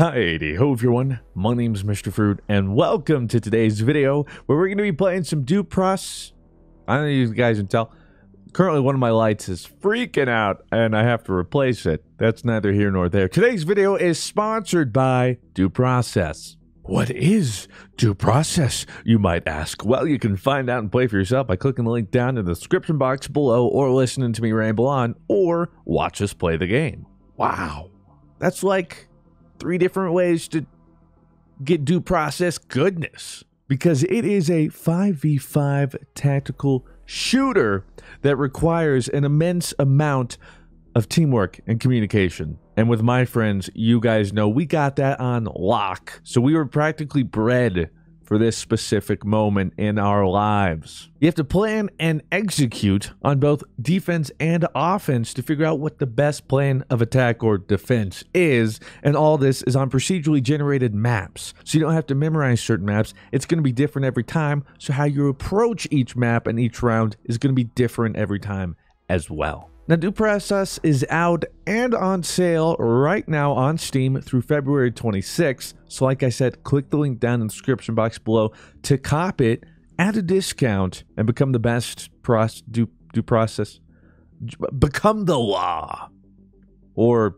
Hi, ho everyone, my name's Mr. Fruit, and welcome to today's video, where we're going to be playing some Due Process. I don't know if you guys can tell, currently one of my lights is freaking out, and I have to replace it. That's neither here nor there. Today's video is sponsored by Due Process. What is due process, you might ask? Well, you can find out and play for yourself by clicking the link down in the description box below, or listening to me ramble on, or watch us play the game. Wow. That's like three different ways to get due process goodness. Because it is a 5v5 tactical shooter that requires an immense amount of teamwork and communication. And with my friends, you guys know we got that on lock. So we were practically bred for this specific moment in our lives. You have to plan and execute on both defense and offense to figure out what the best plan of attack or defense is, and all this is on procedurally generated maps. So you don't have to memorize certain maps. It's going to be different every time, so how you approach each map and each round is going to be different every time as well. Now, Due Process is out and on sale right now on Steam through February 26th. So, like I said, click the link down in the description box below to cop it at a discount and become the best proce- due, due process. Become the law. Or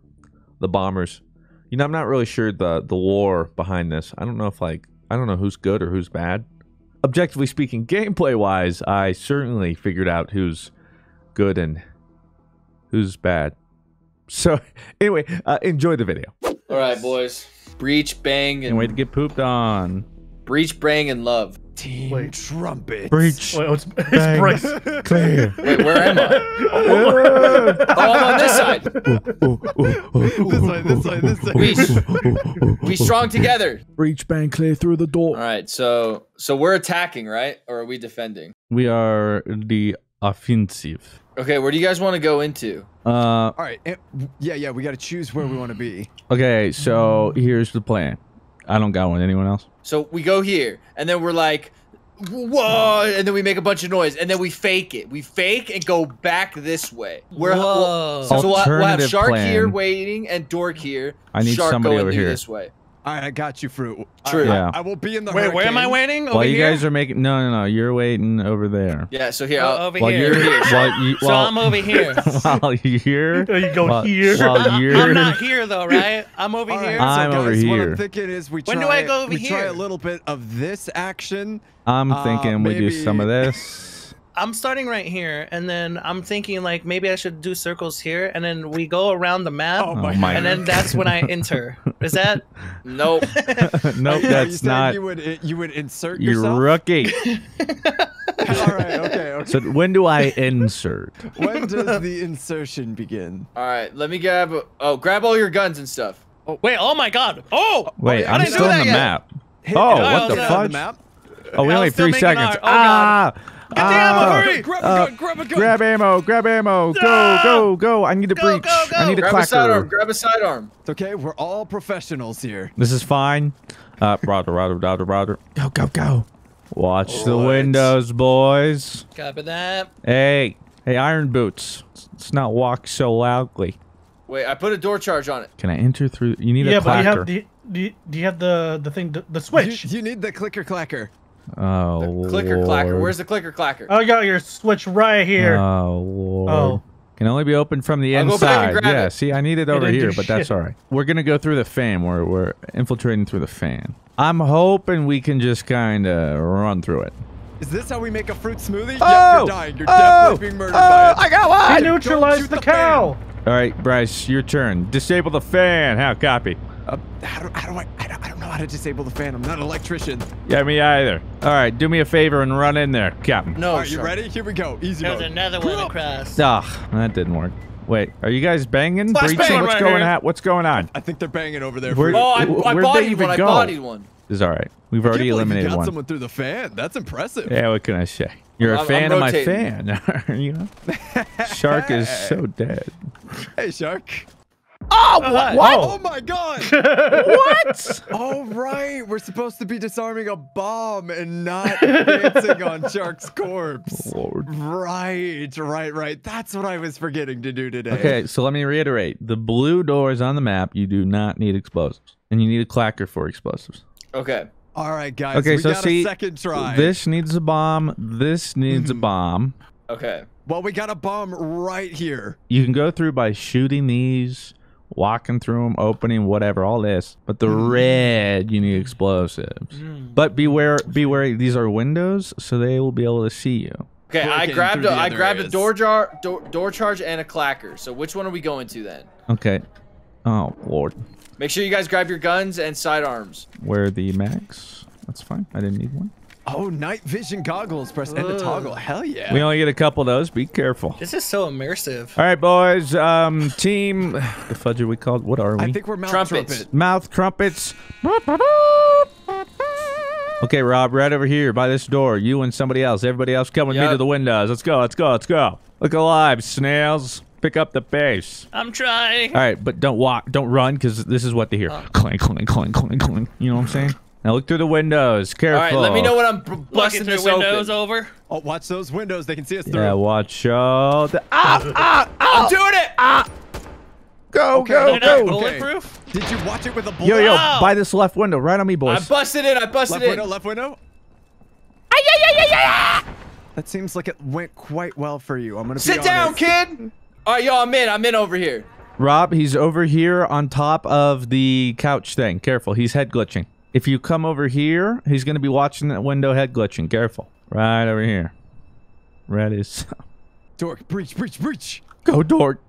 the bombers. You know, I'm not really sure the, the lore behind this. I don't know if, like, I don't know who's good or who's bad. Objectively speaking, gameplay wise, I certainly figured out who's good and who's bad. So anyway, uh, enjoy the video. All right, boys. Breach, bang, Can't and wait to get pooped on. breach, bang, and love. Team Wait. Trumpet. Breach. Wait, it's, it's Bang. Bryce. Clear. Wait, where am I? Oh, I'm on this side. This way, this way, this way. We, we strong together. Breach bang clear through the door. All right, so so we're attacking, right? Or are we defending? We are the offensive. Okay, where do you guys want to go into? Uh, All right. eh, Yeah, yeah. We got to choose where we want to be. okay, so here's the plan. I don't got one. Anyone else? So we go here, and then we're like, whoa, and then we make a bunch of noise, and then we fake it. We fake and go back this way. We're Whoa. so we'll, we'll have Shark plan. here waiting and Dork here. I need Shark somebody over here. this way. All right, I got you, fruit. True. I, Yeah. I, will be in the. Wait, where am I waiting? Over While you here? guys are making no, no, no. You're waiting over there. Yeah. So here, Oh, I'll, over While here. you're while you so I'm over here. while you're Oh, you go while, here. while I'm, you're I'm not here though, right? I'm over All right, here. I'm guys, over What here. I'm thinking is we try. When do I go over we try here? a little bit of this action. I'm Uh, thinking we do some of this. I'm starting right here, and then I'm thinking like maybe I should do circles here, and then we go around the map, Oh my oh, my. and then that's when I enter. Is that? nope. nope, Yeah, you that's not. You would you would insert You yourself. rookie. All right. Okay. Okay. So when do I insert? when does the insertion begin? All right, let me grab. Oh, grab all your guns and stuff. Oh. Wait! Oh my God! Oh! Wait, oh, yeah, I I'm still do on the yet. map. Hit- Oh, what the fuck? Oh, we only was still three seconds. art. Oh, God. Ah! Ah! damn, ah, hurry! Grab a uh, gun. Grab a gun. Grab ammo, grab ammo. Go, go, go. I need a Go, breach. go, go. I need a Grab a sidearm. Grab a sidearm. It's okay. We're all professionals here. This is fine. Uh, roger, roger, roger, roger. Go, go, go. Watch the windows, boys. Copy that. Hey, hey, iron boots. Let's not walk so loudly. Wait, I put a door charge on it. Can I enter through? You need yeah, a but you clacker. have do you, do you, do you have the the thing the, the You, switch? you need the clicker clacker. Oh, The clicker clacker. Where's the clicker clacker? I got your switch right here. Oh, Lord. Oh. Can only be opened from the I'll go back and inside. grab Yeah, it. see, I need it over didn't here, but that's all right. We're going to go through the fan. We're, we're infiltrating through the fan. I'm hoping we can just kind of run through it. Is this how we make a fruit smoothie? Oh! Yep, you're oh! dying. You're Oh! definitely being murdered Oh, by it. I got I one! neutralized the, the cow. All right, Bryce, your turn. Disable the fan. How copy? Uh, how, do, how do I, I don't, I don't know how to disable the fan. I'm not an electrician. Yeah, me either. All right, do me a favor and run in there, Captain. No, All right, you ready? Here we go. Easy There's mode. another one across. Ah, that didn't work. Wait, are you guys banging? Flash Breaching? bang What's right going here. on? What's going on? I think they're banging over there. Where- Fruit. Oh, I, I they bodied even one. I go? bodied one. This is all right. We've already can't you eliminated got one. someone through the fan. That's impressive. Yeah, what can I say? You're a I'm- fan I'm of my rotating. fan. you know? Shark is so dead. Hey, Shark. Oh, uh-huh. what? Oh my god! what? All right, we're supposed to be disarming a bomb and not dancing on Shark's corpse. Lord. Right, right, right. That's what I was forgetting to do today. Okay, so let me reiterate. The blue doors on the map, you do not need explosives. and you need a clacker for explosives. Okay. All right, guys. Okay, we so got see, a second try. This needs a bomb. This needs a mm-hmm. bomb. Okay. Well, we got a bomb right here. You can go through by shooting these, walking through them, opening whatever, all this. But the red, you need explosives. But beware, beware. These are windows, so they will be able to see you. Okay, I grabbed through a, the I grabbed a door jar, door, door charge, and a clacker. So which one are we going to then? Okay. Oh lord, Make sure you guys grab your guns and sidearms. where are the mags? That's fine. I didn't need one. Oh, night vision goggles. Press N to toggle. Hell yeah. We only get a couple of those. Be careful. This is so immersive. All right, boys. Um, team. The fudge are we called? What are we? I think we're mouth Trumpets. trumpet. Mouth trumpets. Okay, Rob, right over here by this door. You and somebody else. Everybody else come with me to the windows. Let's go. Let's go. Let's go. Look alive, snails. Pick up the pace. I'm trying. All right, but don't walk. Don't run, because this is what they hear. Clank, clank, clank, clank, clank. You know what I'm saying? Now look through the windows. Careful. right, let me know when I'm b- busting through this windows open. over. Oh, watch those windows. They can see us through. Yeah, watch out. The- ah, ah, I'm doing it. Ah. go, Okay, go, They're go. bulletproof. Did you watch it with a bullet? Yo, yo, Wow. by this left window, right on me, boys. I busted in. I busted it. Left in. window, left window. Ah, yeah, yeah, yeah, yeah! That seems like it went quite well for you. I'm gonna be Sit down, kid. All right, yo, I'm in. I'm in over here. Rob, he's over here on top of the couch thing. Careful, he's head glitching. If you come over here, he's going to be watching that window head glitching. Careful. Right over here. Red is. Dork, breach, breach, breach. Go, Dork.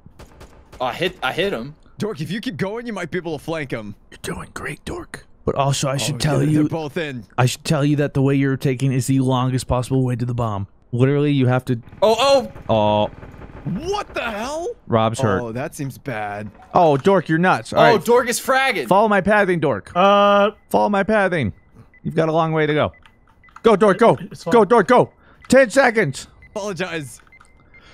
I hit. I hit him. Dork, if you keep going, you might be able to flank him. You're doing great, Dork. But also, I should Oh, tell they're- you, they're both in. I should tell you that the way you're taking is the longest possible way to the bomb. Literally, you have to. Oh, oh. Oh, What the hell? Rob's hurt. Oh, that seems bad. Oh, Dork, you're nuts. All oh, right, Dork is fragging. follow my pathing, Dork. Uh, Follow my pathing. You've got a long way to go. Go, Dork, go. Go. Dork, go. Ten seconds. Apologize.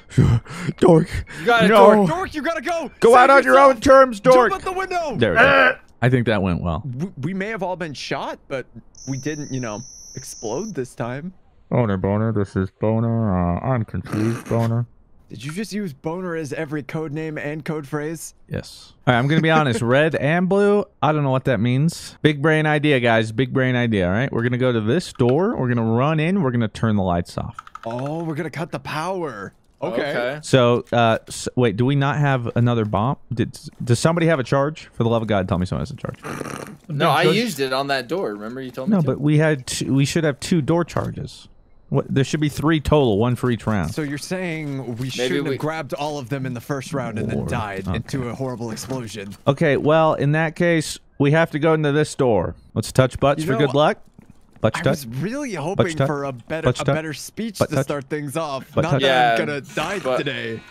Dork. You got it, no. Dork. Dork, you gotta go. Go Save out on your own terms, Dork. Jump out the window. There we go. I think that went well. We, we may have all been shot, but we didn't, you know, explode this time. Boner, boner, this is boner. Uh, I'm confused, boner. Did you just use boner as every code name and code phrase? Yes. All right, I'm going to be honest. Red and blue, I don't know what that means. Big brain idea, guys. Big brain idea, all right? We're going to go to this door. We're going to run in. We're going to turn the lights off. Oh, we're gonna cut the power. Okay. So, uh, s wait, do we not have another bomb? Did Does somebody have a charge? For the love of God, tell me someone has a charge. No, I used it on that door. Remember you told me No, to? but we had two, we should have two door charges. What? There should be three total, one for each round. So you're saying we shouldn't we- have grabbed all of them in the first round and then died okay. into a horrible explosion. Okay, well, in that case, we have to go into this door. Let's touch butts You for know, good luck. Butts I touch. was really hoping touch. for a better Butch a better speech Butt to touch. start things off. Butt Not touch. that I'm gonna die but- today.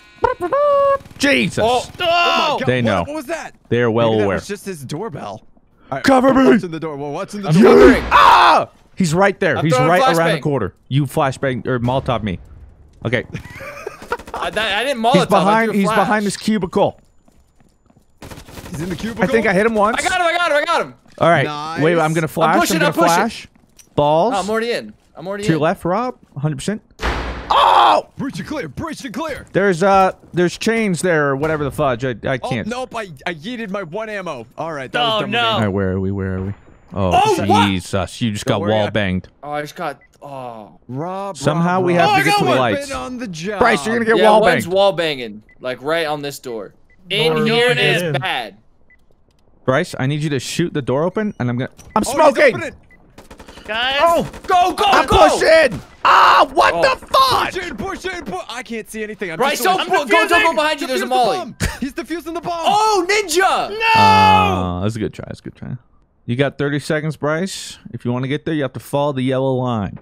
Jesus. Oh, Oh, God, They what, know. What was that? They are well Maybe that aware. was just his doorbell. All right, Cover we're me. Watching the door. We're watching the I'm door. covering. Ah! He's right there. I'm He's right around the corner. You flashbang or Molotov me. Okay. I, that- I didn't Molotov. He's behind. He's behind this cubicle. He's in the cubicle. I think I hit him once. I got him. I got him. I got him. All right. Nice. Wait. I'm gonna flash. pushing, I'm gonna I'm pushing. flash. Balls. Oh, I'm already in. I'm already to your in. left, Rob. 100. percent Oh! Breach and clear. Breach and clear. There's uh, there's chains there or whatever the fudge. I, I Oh can't. nope! I I yeeted my one ammo. All right. That oh was dumb no. All right. where are we? Where are we? Oh, Oh, what? Jesus! You just Don't got worry, I- wall banged. Oh, I just got. Oh. Rob. Somehow Rob, we Rob. have to get to the lights. on the job. Bryce, you're gonna get Yeah, wall one's banged. wall banging, like right on this door. In Door here open. is In. bad. Bryce, I need you to shoot the door open, and I'm gonna. I'm Oh, smoking. opening. guys. Oh, go, go, I'm go! pushing. Ah, what Oh. the fuck? Push in, push in, push. I can't see anything. I'm Bryce, just don't, doing- go, go, go behind you. There's a Defuse the bomb. He's defusing the bomb. Oh, ninja! Oh, that's a good try. That's a good try. You got 30 seconds, Bryce. If you want to get there, you have to follow the yellow line.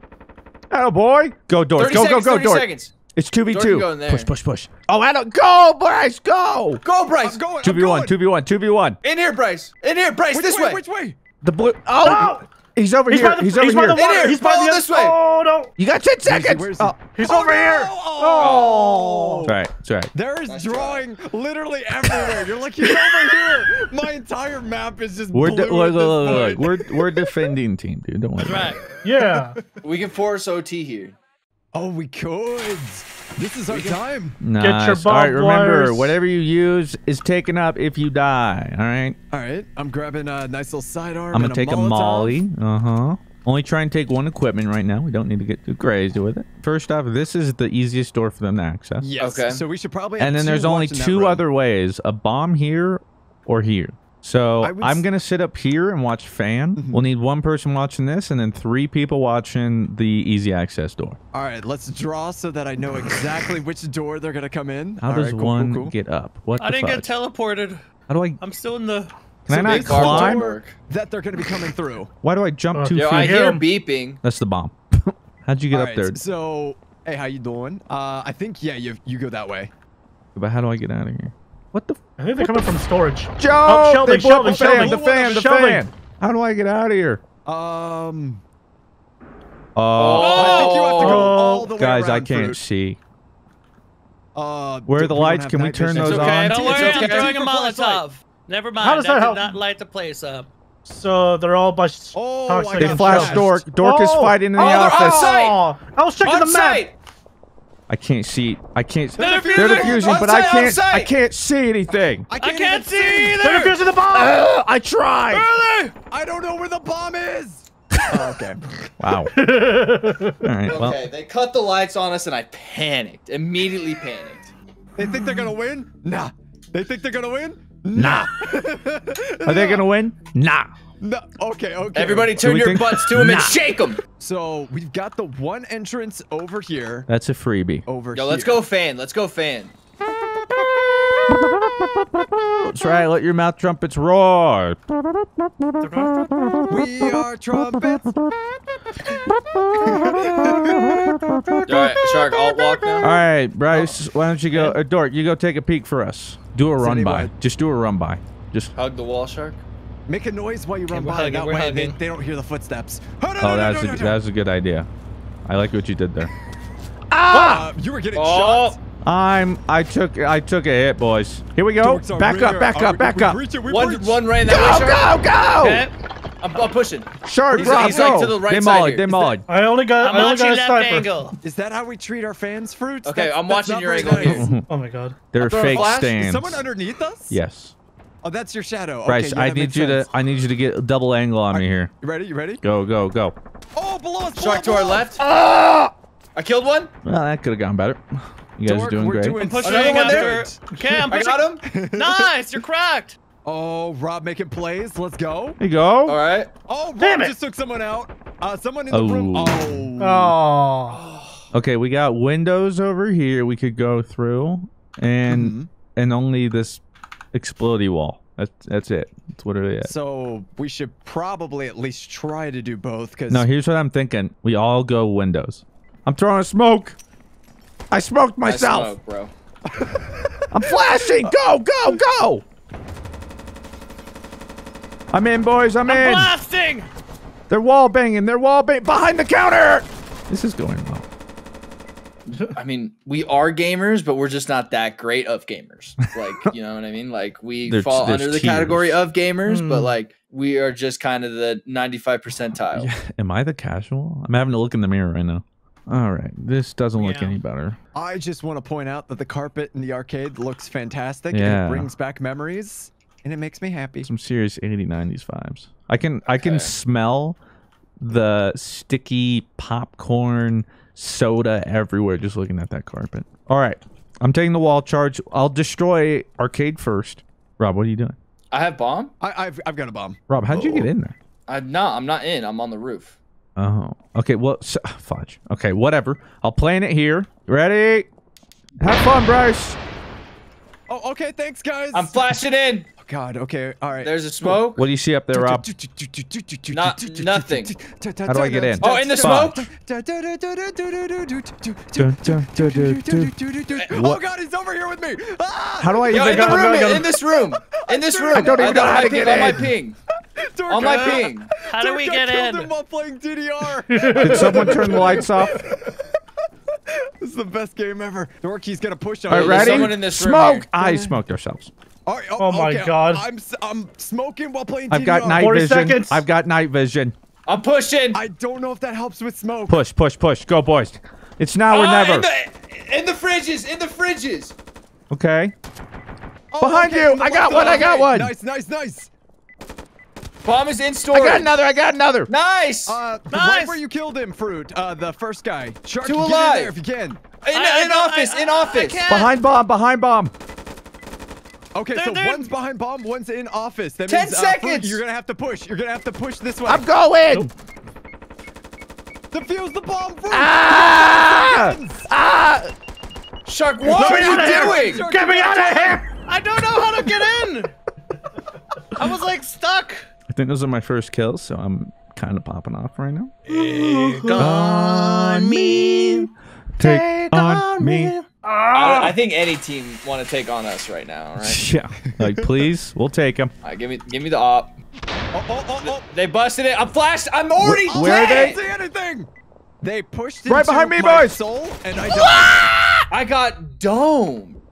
Oh boy, go Dork. 30 Go seconds, go go 30 Dork. seconds. It's two v Dork can two. go in there. Push push push. Oh, I don't go, Bryce. Go. Go, Bryce. I'm going. Two I'm v one. going. Two v one. Two v one. In here, Bryce. In here, Bryce. Which this way, way. Which way? The blue. Oh, oh, he's over He's here. by the, he's he's over by the here. water. here, He's by follow the this way. Oh no. You got 10 Where's he? seconds. Where's he? Oh, He's Oh, over here. no. Oh. oh. it's all right. It's all right. There is Nice drawing literally everywhere. You're like, he's over here. My entire map is just We're blue de- look, look, look, look. we're we're defending team, dude. Don't worry. about Right. Yeah. We can force OT here. Oh, we could. This is our time. Nice. bomb All right, remember, wires. whatever you use is taken up if you die. All right. All right, I'm grabbing a nice little sidearm. I'm gonna take a Molotov. molly. Uh huh. Only try and take one equipment right now. We don't need to get too crazy with it. First off, this is the easiest door for them to access. Yes. Okay. So we should probably. And then there's only two other ways: a bomb here or here. So I would I'm gonna sit up here and watch fan. Mm-hmm. We'll need one person watching this, and then three people watching the easy access door. All right, let's draw so that I know exactly which door they're gonna come in. How All does right, cool, cool, one cool. get up? What I the didn't get teleported. How do I? I'm still in the. Can I not climb? work. That they're gonna be coming through. Why do I jump Uh, two Yo, feet? I hear hear 'em. beeping. That's the bomb. How'd you get All up right, there? So, hey, how you doing? Uh, I think yeah, you you go that way. But how do I get out of here? What the? F- I think they're coming from storage. Joe, Oh, shelving, they blew up the shelving, fan, the fan, the Shelving. fan. How do I get out of here? Um, Uh, I think you have to go Oh. all the way guys, I can't Fruit. see. Uh, Where are the lights? Can we turn vision. those It's okay, on? don't Don't It's worry, okay. I'm throwing a Molotov. Never mind. How does that that help? did not light the place up. So they're all by Oh, toxic I They got flashed flashed. Dork. Dork is Oh! fighting in the Oh, they're office. outside. Oh, I was checking On the map. site. I can't see. I can't. They're They're defusing. defusing, but On I can't. on. I can't see anything. I can't even see They're either. defusing the bomb. Ugh, I tried. Early. I don't know where the bomb is. oh, okay. Wow. All right. Well, Okay, they cut the lights on us, and I panicked. Immediately panicked. They think they're gonna win? Nah. They think they're gonna win? nah. Are they gonna win? Nah. No. Okay. Okay. Everybody, turn your think- butts to him Nah. and shake them. So we've got the one entrance over here. That's a freebie. Over Yo, here. let's go fan. Let's go fan. That's right. Let your mouth trumpets roar. We are trumpets. All right, Shark, alt walk now. All right, Bryce. Why don't you go? Uh, Dork, you go take a peek for us. Do a run by. Just do a run by. Just. Hug the wall, Shark. Make a noise while you run by. hugging, that way they, they don't hear the footsteps. Oh, no, no, Oh, no, that's no, a, no, no. that's a good idea. I like what you did there. Uh, you were getting Oh, shot. I'm. I took. I took a hit, boys. Here we go. Dorks Back up. Back up. Back up. breach it, we one, breach. one right in that way, Go. Go. Go. Okay, I'm, I'm pushing. Shark, He's- Rob, he's, like, to the right they side mollied. here. They Is mollied. I only got. I'm I only watching got a sniper. angle. Is that how we treat our fans, fruits? Okay, That's- I'm watching your angle nice. Oh my god. They're fake flash? Is Is stands. someone underneath us? Yes. Oh, that's your shadow. Bryce, yeah, I need you sense. to. I need you to get a double angle on me here. You ready? You ready? Go. Go. Go. Oh, below us. Shark us, to our below us. left. I killed one. Well, that could have gone better. You guys Dork, are doing we're great. doing I'm pushing Another one there? after. Okay, I'm I got him. Nice, you're cracked. Oh, Rob making plays. Let's go. There you go. All right. Oh, Rob Damn it. just took someone out. Uh, someone in the room. Oh. Oh. Oh. Okay, we got windows over here we could go through, and Mhm. and only this explodey wall. That's that's it. That's what it is. So we should probably at least try to do both because No, here's what I'm thinking. We all go windows. I'm throwing a smoke. I smoked myself, I myself. smoke, bro. I'm flashing. Go, go, go. I'm in, boys. I'm, I'm in. blasting. They're wall banging. They're wall banging behind the counter. This is going well. I mean, we are gamers, but we're just not that great of gamers. Like, you know what I mean? Like, we There's- fall there's under the tiers. category of gamers, but Hmm. like, we are just kind of the 95 percentile. Yeah, Am I the casual? I'm having to look in the mirror right now. All right, this doesn't look Yeah. any better. I just want to point out that the carpet in the arcade looks fantastic and Yeah. it brings back memories and it makes me happy. Some serious 80 90s vibes. I can I can smell the sticky popcorn soda everywhere just looking at that carpet. All right. I'm taking the wall charge. I'll destroy arcade first. Rob, what are you doing? I have bomb. I, I've, I've got a bomb. Rob, how'd you get oh. in there? Uh, I'm not. I'm not in. I'm on the roof. Oh, okay. Well, so, ah, fudge. Okay, whatever. I'll plan it here. Ready? Have fun, Bryce. Oh, okay. Thanks, guys. I'm flashing in. God. Okay. All right. There's a smoke. What do you see up there, Rob? Not- nothing. How do I get in? Oh, in the Fuck. smoke. Oh God, he's over here with me. Ah! How do I Yo, even in the go- room. In this room. In this room. I don't even know how to ping, get On my ping. Dork, On my ping. How do Dork, we I get in? him while playing DDR. Did someone turn the lights off? this is the best game ever. Dork, he's gonna push on All me. right, ready? someone in this Smoke. here. I smoked ourselves. All right, Oh my okay, God. I'm s- I'm smoking while playing I've got night 40 vision. seconds. I've got night vision. I'm pushing. I don't know if that helps with smoke. Push, push, push. Go, boys. It's now or Ah, never. In the, in the fridges, in the fridges. Okay. Oh, Behind okay, you! I got one, I got one. Nice, nice, nice. Bomb is in store. I got another. I got another. Nice. Uh, Nice. right where you killed him, fruit. Uh, the first guy. Shark, Two get in alive. there if you can. in I- I in don't- office, I- in I- I office. can't. Behind bomb. Behind bomb. Okay, They're- so they're- one's behind bomb, one's in office. That 10 means, uh, Fruit, you're gonna have to push. You're gonna have to push this way. I'm going. Defuse the bomb, fruit. Ah! Ah! Shark, what are me outta here. you doing? Shark, Get me out of here! I don't know how to get in. I was like stuck. I think those are my first kills, so I'm kind of popping off right now. Take On me. Take on me. I, I think any team want to take on us right now. All right. Yeah. Like, please, we'll take him. All right, give me, give me the op. Oh, oh, oh, oh. They busted it. I'm flashed. I'm already Wh- where are I dead. didn't see anything. They pushed Right behind me, my boys. Soul, and I died. I got dome.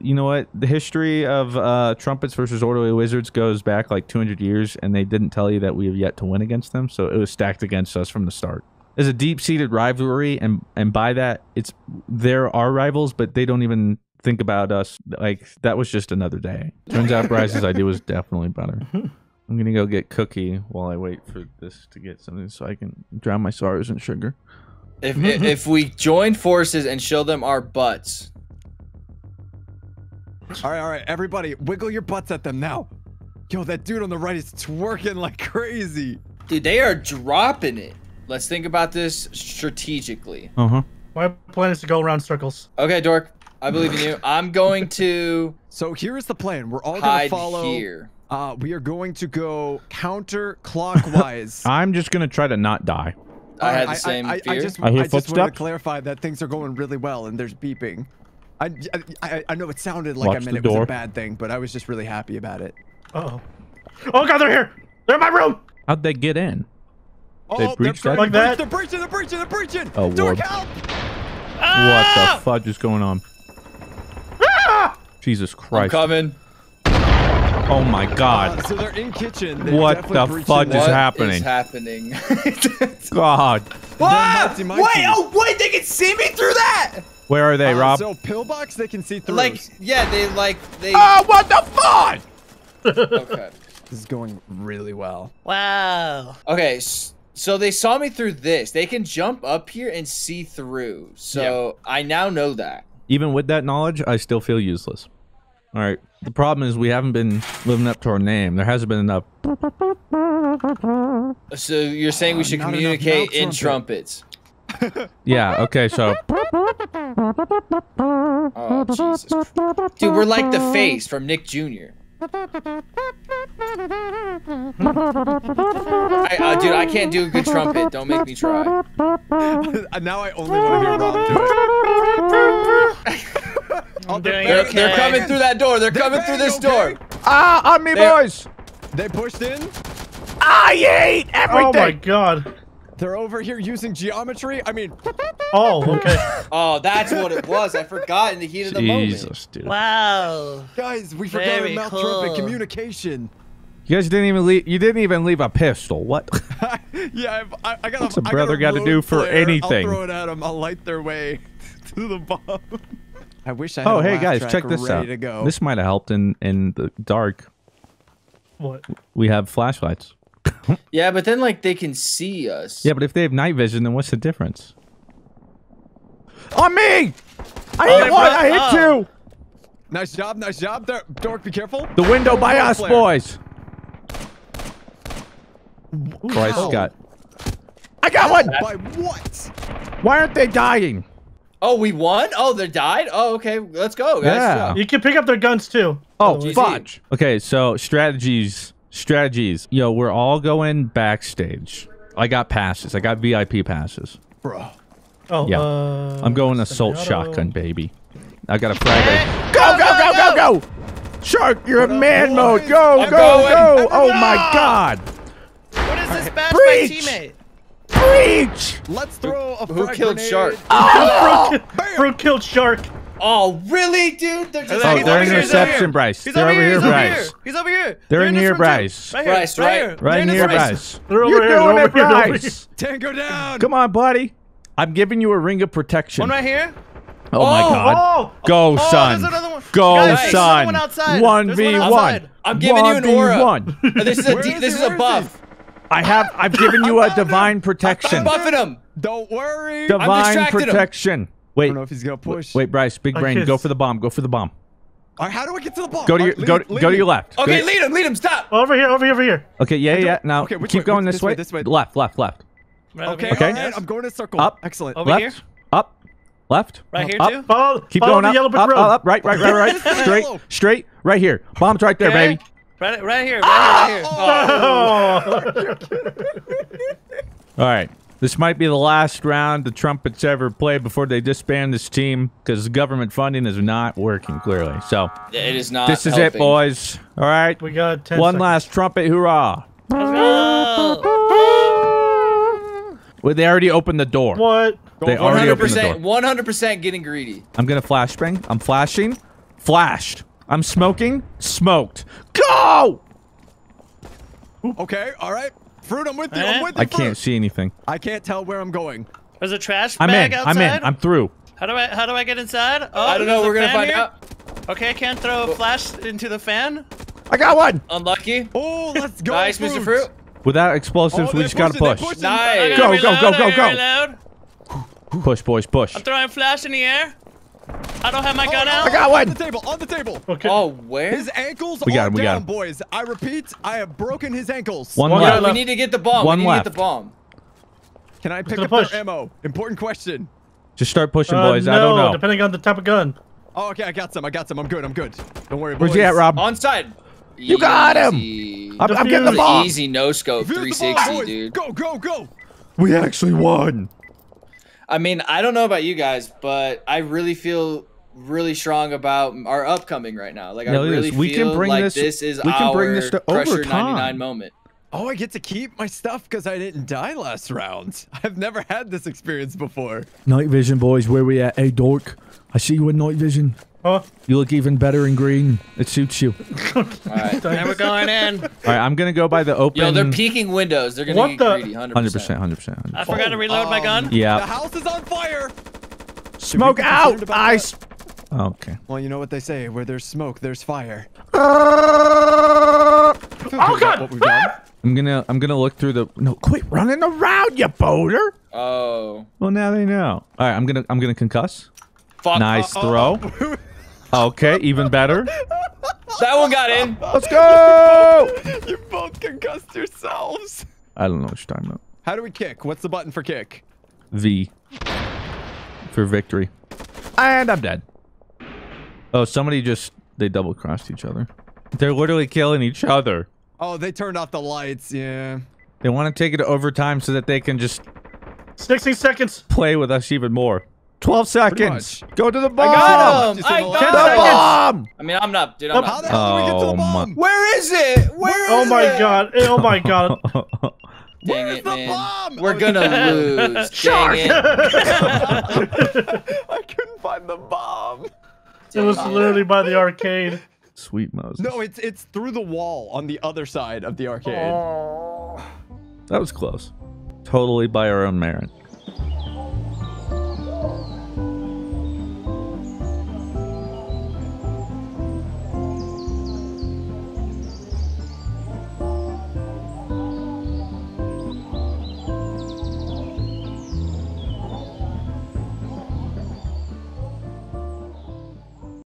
You know what? The history of uh, trumpets versus orderly wizards goes back like 200 years, and they didn't tell you that we have yet to win against them, so it was stacked against us from the start. There's a deep-seated rivalry, and and by that, it's there are rivals, but they don't even think about us. Like that was just another day. Turns out Bryce's idea was definitely better. Mm-hmm. I'm gonna go get cookie while I wait for this to get something so I can drown my sorrows in sugar. If, if if we join forces and show them our butts, All right, all right, everybody, wiggle your butts at them now. Yo, that dude on the right is twerking like crazy. dude, they are dropping it. Let's think about this strategically. Uh huh. My plan is to go around circles. Okay, Dork, I believe in you. I'm going to So here is the plan. We're all gonna hide follow. here. Uh, we are going to go counterclockwise. I'm just gonna try to not die. I had the same I, I, fear. I just, I hear I just wanted to clarify that things are going really well and there's beeping. I, I, I know it sounded like Watch I meant it was a bad thing, but I was just really happy about it. Uh oh. Oh god, they're here. They're in my room. How'd they get in? They oh, breached they're, that? Like that? They're breaching, they're breaching, they're breaching! Oh, Dork, Warp. help! What the fudge is going on? Jesus I'm Christ. coming. Oh my Uh, god. so they're in kitchen. They're What the breaching fudge is happening? is happening? God. Ah! Wait! Oh, wait! They can see me through that. Where are they, Uh, Rob? So pillbox, they can see through. Like, yeah, they like they. oh, what the fuck? Okay. This is going really well. Wow. Okay. s- So they saw me through this. They can jump up here and see through. So I now know that. Even with that knowledge, I still feel useless. All right. The problem is we haven't been living up to our name. There hasn't been enough. So you're saying we uh, should not enough communicate in trumpets? Yeah. Okay. So Oh Jesus! Dude, we're like the face from Nick Jr. I, uh, dude, I can't do a good trumpet. Don't make me try. Now I only want to hear Rob do it. I'm doing They're, okay. they're coming through that door. They're coming through this okay. door. ah, on me, There- boys. They pushed in. I ate everything. Oh my god. They're over here using geometry. I mean, Oh, okay. Oh, that's what it was. I forgot in the heat of the moment. Jesus, dude. Wow. guys, we forgot Very our mouth cool. trumpet communication. You guys didn't even leave. You didn't even leave a pistol. What? yeah, I've, I, I got What's a, a I brother got gotta do for flare. anything? I'll throw it at them. I'll light their way to the bomb. I wish I had oh, a hey guys, track check this ready out. to go. This might have helped in in the dark. What? We have flashlights. Yeah, but then like they can see us. Yeah, but if they have night vision, then what's the difference? On me! I Oh, hit one. I hit oh. two. Nice job, nice job. There, Dork, be careful. The window by us, flare. boys. Christ, How? Scott. I got one. By what? Why aren't they dying? Oh, we won? Oh, they died? Oh, okay. Let's go, guys. Yeah. You can pick up their guns too. Oh, GG. fudge. Okay, so strategies. Strategies. Yo, we're all going backstage. I got passes. I got VIP passes. Bro. Oh, Yeah. uh, I'm going assault semi-auto. shotgun, baby. I got a frag. Go, go, go, go, go! Shark, you're in man mode. Go, I'm go, going. go! Oh my god! What is this bad Breach! my teammate? Breach! Let's throw a Who frag killed grenade. Shark? Oh! Fruit killed shark. Oh, really, dude? They're just Oh, He's they're over in here, reception. Bryce. He's They're over over here. here, He's over Bryce. here. He's over here. They're in this here. Bryce. Right. Bryce, right right- here. In here. Bryce. They're over You're here, they're doing over it, here, they're over Bryce. Tango down. Come on, buddy. I'm giving you a ring of protection. One right here. Oh, my Oh, god. Oh! Go, Oh, son. there's another one. Go, Guys, son. one outside. One There's v one one. I'm giving you an aura. This is a Where de- is this is a buff. I have. I've given you a divine protection. I'm buffing him. Don't worry. Divine distracted him. protection. I Wait. don't know if he's gonna push. Wait, Bryce. Big brain. Go for the bomb. Go for the bomb. All right, how do I get to the bomb? Go to your. right, Go. lead- lead Go to your left. Okay, to- lead him. Lead him. Stop. Oh, over here, over here, over here. Okay. Yeah. Yeah. Now Okay, which keep way? going Which- this, this way, way. this way. Left. Left. Left. Right Okay, Okay. here. all right, I'm going to circle. Up. Excellent. Over left. here? Up. Left. Right here up. too. Follow, Keep follow going the up. yellow brick Up, road. up. Up. Right. Right. Right. Right. straight. Straight. Right here. Bomb's right there, Okay. baby. Right, right here, right here, right here. Oh. oh. All right. This might be the last round the Trumpets ever play before they disband this team because government funding is not working clearly. So It is not. this is it, boys. All right. we got 10 One seconds. last trumpet hoorah. Let's. Well, they already opened the door. What? They One already 100 opened the percent. door. 100 percent getting greedy. I'm gonna flashbang. I'm flashing. Flashed. I'm smoking. Smoked. Go! Okay, all right. Fruit, I'm with you. Eh? I'm with you. I can't see anything. I can't tell where I'm going. There's a trash I'm bag in. outside. I'm in. I'm through. How do I how do I get inside? Oh, I don't know. We're gonna fan find here? out. Okay, I can't throw a flash into the fan. I got one. Unlucky. Oh, let's go. nice, Mr. Fruit. Without explosives, Oh, we they're just gotta push. Nice. Go, go, go, go, go. Push, boys, push. I'm throwing flash in the air. I don't have my gun Oh, out. I got On the table. On the table. Okay. Oh, where? His ankles We got are him, we got down, him. boys. I repeat, I have broken his ankles. One One No, left. we need to get the bomb. One we need left. to get the bomb. Can I pick up push. their ammo? Important question. Just start pushing, Uh, boys. no, I don't know. depending on the type of gun. Oh, okay, I got some. I got some. I'm good. I'm good. Don't worry. Where's boys. he at, Rob? On side. You got him. I'm, I'm getting the bomb. Easy no scope Defuse the bomb, 360, dude. Go, go, go. We actually won. I mean, I don't know about you guys, but I really feel really strong about our upcoming right now. Like No, I it really is. We can feel bring like this- this is we can our bring this to Crusher overtime. 99 moment. Oh, I get to keep my stuff because I didn't die last round. I've never had this experience before. Night vision, boys. Where we at? Hey, dork. I see you in night vision. Huh? You look even better in green. It suits you. All right. And we're going in. All right, I'm gonna go by the open. Yo, they're peeking windows. They're gonna What get the- greedy. 100%. Hundred percent, hundred percent. I forgot to reload my gun. Yeah. The house is on fire. Smoke out. about I. that? Okay. Well, you know what they say: where there's smoke, there's fire. Oh, God. What we've done. I'm gonna. I'm gonna look through the. No, quit running around, you boulder. Oh. Well, now they know. All right, I'm gonna. I'm gonna concuss. Fuck. Nice Uh, throw. Okay, even better. That one got in. Let's go. you both concussed yourselves. I don't know what you're talking about. How do we kick? What's the button for kick? V for victory. And I'm dead. Oh, somebody just they double crossed each other. They're literally killing each other. Oh, they turned off the lights. Yeah. They want to take it to overtime so that they can just 60 seconds. play with us even more. 12 seconds. Go to the bomb. I got him. I got last- The him. bomb. I mean, I'm not, dude. I'm How not. the hell do we get to Oh, the my- bomb? Where is it? Where Oh is my it? god. Eh, oh my god. Dang Where's it, the man. bomb? We're Oh, gonna lose. Dang it. I couldn't find the bomb. It was literally by the arcade. Sweet Moses. No, it's it's through the wall on the other side of the arcade. That was close. Totally by our own merit.